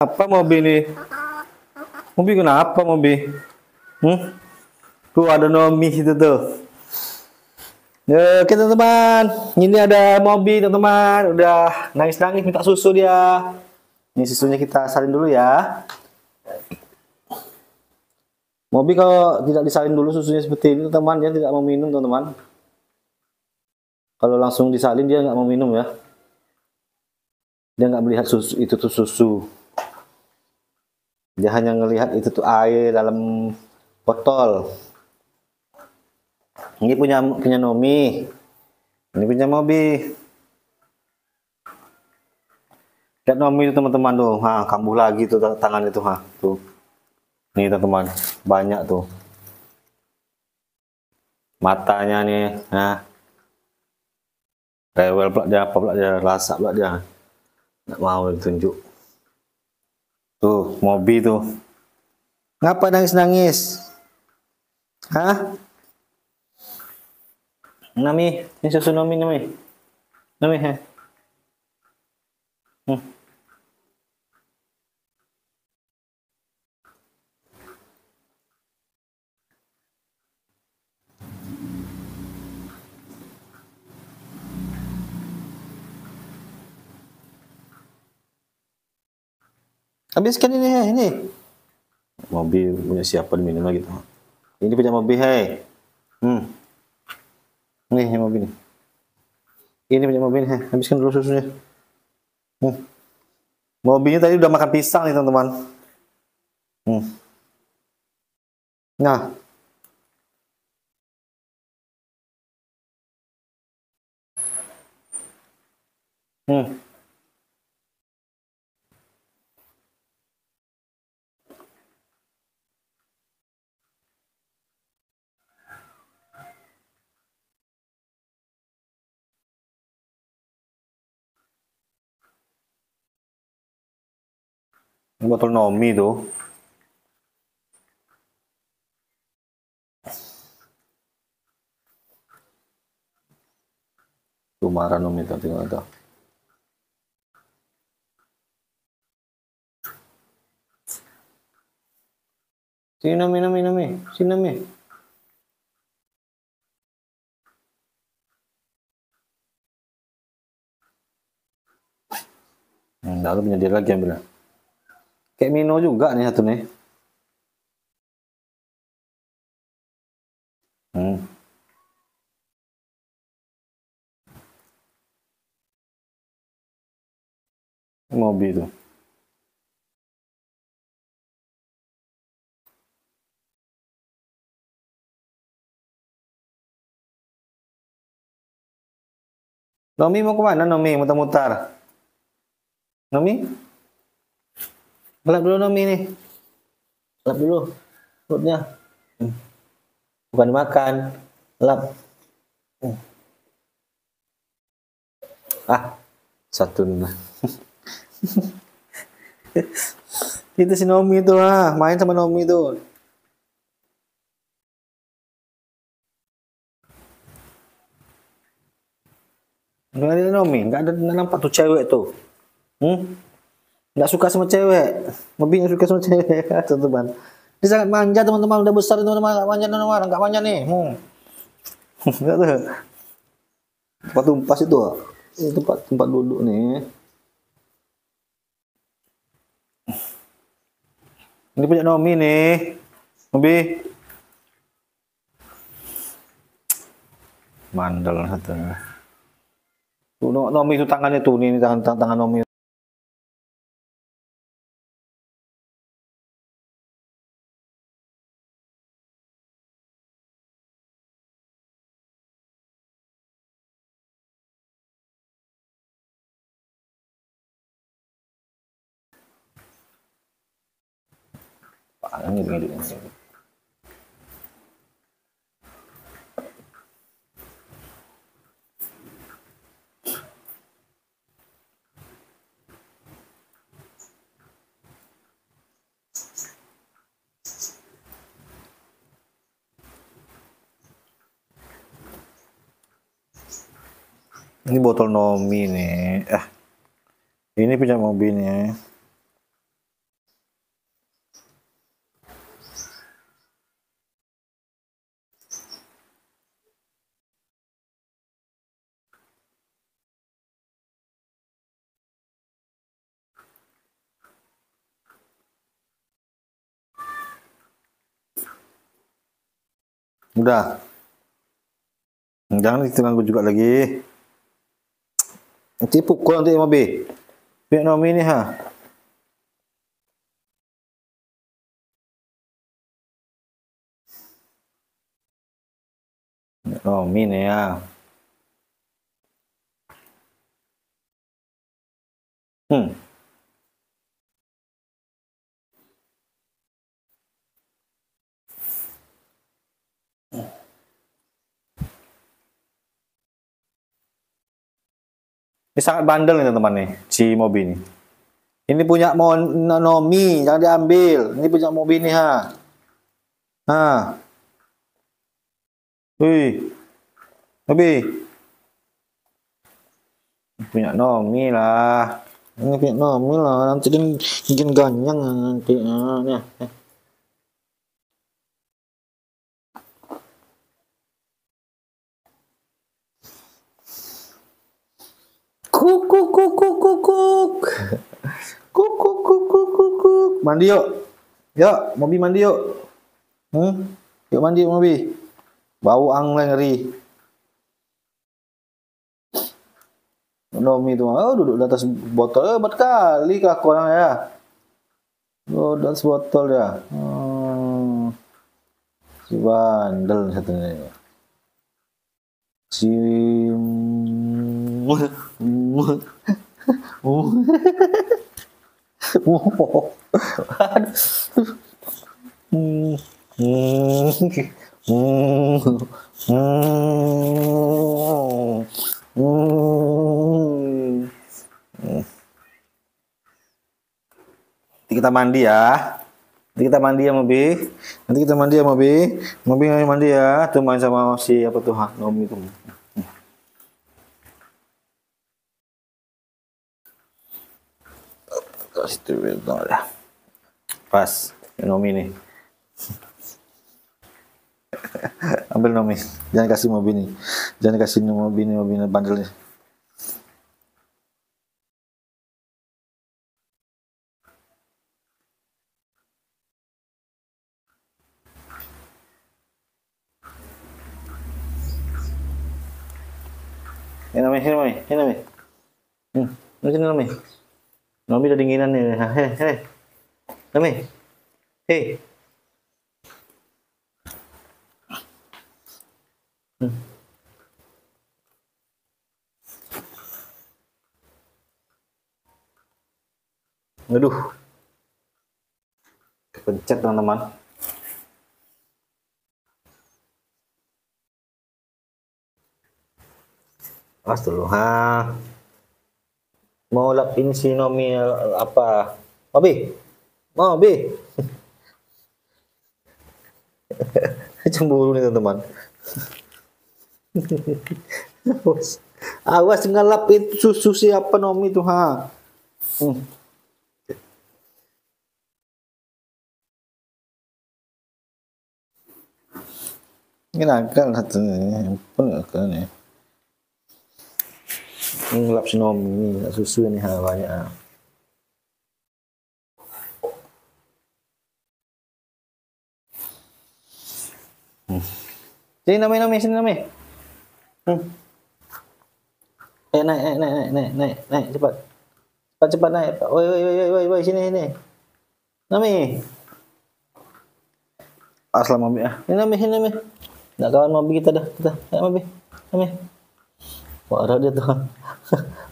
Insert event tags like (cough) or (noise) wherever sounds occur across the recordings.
Apa mobil ini? Mobil kenapa mobil? Hmm? Tuh ada Nomi itu tuh. Ya, oke teman-teman. Ini ada mobil teman-teman. Udah nangis-nangis minta susu dia. Ini susunya kita salin dulu ya. Mobil kalau tidak disalin dulu susunya seperti ini teman dia tidak mau minum teman-teman. Kalau langsung disalin dia nggak mau minum ya. Dia nggak melihat susu itu tuh susu. Dia hanya ngelihat itu tuh air dalam botol. Ini punya punya Nomi. Ini punya Mobi. Lihat Nomi itu teman-teman tuh, ha, kambuh lagi tuh tangan itu ha, tuh. Nih teman-teman, banyak tuh. Matanya nih, nah. Rewel pula dia, apa pula dia, rasa pula dia. Nggak mau ditunjuk. Tuh, Mobi tuh. Ngapa nangis-nangis? Hah? Nami, ini susu Nami, Nami. Nami, ha? Hmm. Habiskan ini, he, ini. Mobil punya siapa minum lagi tuh. Ini punya mobil, hei. Hmm. Nih, mobil ini. Ini punya mobil, he. Habiskan dulu susunya. Hmm. Mobilnya tadi udah makan pisang nih, teman-teman. Hmm. Nah. Hmm. Botol Nomi tuh. Tuh Nomi tinggal tuh. Sini Nomi, Nomi, Nomi. Sini Nomi. Hmm, lalu punya dia lagi yang bilang. Kayak Mino juga nih satu nih. Hmm. Mobil itu. Nomi mau ke mana Nomi? Mutar-mutar. Nomi? Gelap dulu Nomi nih. Gelap dulu perutnya. Hmm. Bukan dimakan. Gelap. Hmm. Ah, satu (laughs) itu si Nomi itu ah, main sama Nomi itu. Enggak ada Nomi, enggak ada nampak tuh cewek tuh. Hmm? Nggak suka sama cewek. Lebih suka sama cewek (laughs) teman-teman. Dia sangat manja teman-teman. Udah besar teman-teman. Nggak manja teman-teman. Nggak manja nih. Hmm. (laughs) nggak tuh tempat tumpas itu ini tempat tempat duduk nih. Ini punya Nomi nih. Nomi. Mandel satu. Nomi itu tangannya tuh nih tangan tangan Nomi ini begini, begini. Ini botol Nomi nih. Eh, ini punya mobilnya. Udah. Jangan diganggu juga lagi. Nanti pukul nanti sama B. Biar Nomi ini ha. Nomi nih ya. Hmm. Ini sangat bandel nih teman-teman nih, si Mobi ini. Ini punya Nomi, jangan diambil. Ini punya Mobi nih ha. Ha. Wih. Mobi. Punya Nomi lah. Ini punya Nomi lah. Nanti dia bikin ganyang nanti. Ah, nih. Kuk kuk kuk kuk kuk kuk. Kuk kuk kuk kuk kuk kuk. Mandi yuk. Yuk, Mobi mandi yuk. Hmm? Yuk mandi Mobi. Bau angin ngeri. Nomi tuh, oh duduk di atas botol, eh hebat kali kak orang ya. Oh, di atas botol ya. Hmm. Si bandel satunya. Si Nanti kita mandi ya. Nanti kita mandi ya Mobi. Nanti kita mandi ya Mobi. Mobi mandi ya. Tuh main sama si apa tuh Nomi tuh. Tuh ya pas nomi nih. (laughs) Ambil nomi. Jangan kasih mobil nih jangan kasih mobil ini mobil bandelnya Ini namanya, ini namanya, ini namanya. Hmm, ini namanya. Nomi udah dinginan nih. Hei, hei. Nomi. Hei. Hmm. Aduh. Kepencet teman-teman. Ha mau lapin si Nomi apa? Mau Bi (laughs) cemburu nih teman-teman. (laughs) Awas. Ngelap itu susu siapa Nomi tuh ha? Hmm. ini nakal satunya pun nakal nih ngelap sinom ini susu ini ha banyak ha. Hmm. Sini nami nami sini nami. Hmm. Eh naik naik naik naik naik naik naik cepat. Cepat cepat naik. Woi woi woi woi woi sini sini. Nami. Aslam Mabi ah. Ini Nami sini Nami. Nak kawan Mabi kita dah. Kita. Ya Mabi. Nami. Marah dia tuh.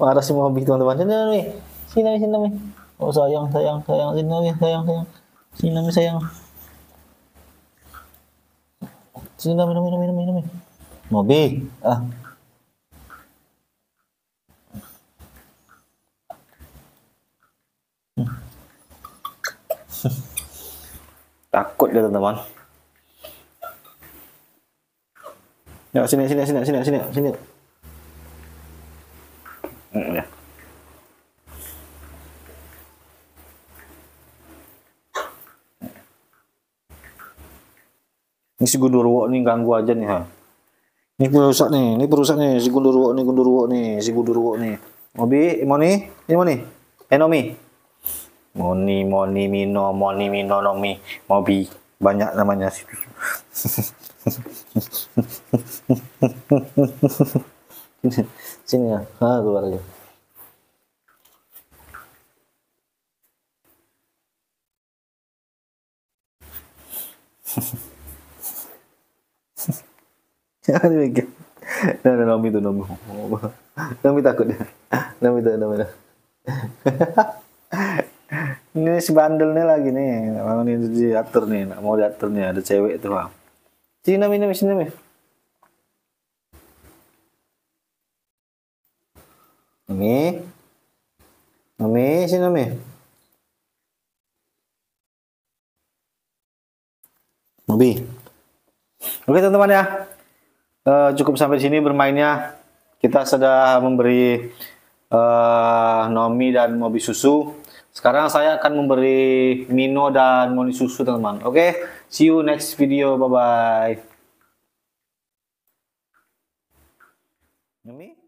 Marah si Mobi teman-teman. Sini nih. Sini sini nih. Oh sayang sayang sayang sini nih sayang sayang. Sini nih sayang. Sini nih nih nih nih nih. Mobi. Ah. Takut dia teman-teman. Ya sini sini sini sini sini sini. Ini si Gundurwo nih ganggu aja nih ha. Ini perusak nih, ini perusak nih si Gundurwo nih, Gundurwo nih, si Gundurwo nih. Mobi, Moni, ini Moni. Enomi. Moni, Moni, Mino, Moni, Mino, Nomi, Mobi. Banyak namanya sih. (laughs) sini ya ah keluar aja (laughs) Jangan demikian. Nah, nah, Nomi tuh Nomi. Nomi takut ya. Nomi Nomi tuh. (laughs) ini si bandelnya lagi nih. Mau nih diatur nih. Mau diatur nih. Ada cewek tuh. Sini Nomi, Nomi, sini Nomi. Nomi. Nomi, sini Nomi. Nomi. Oke teman-teman ya uh, cukup sampai sini bermainnya. Kita sudah memberi uh, Nomi dan Mobi susu. Sekarang saya akan memberi Mino dan Moni susu teman-teman. Oke, see you next video. Bye bye. Nomi.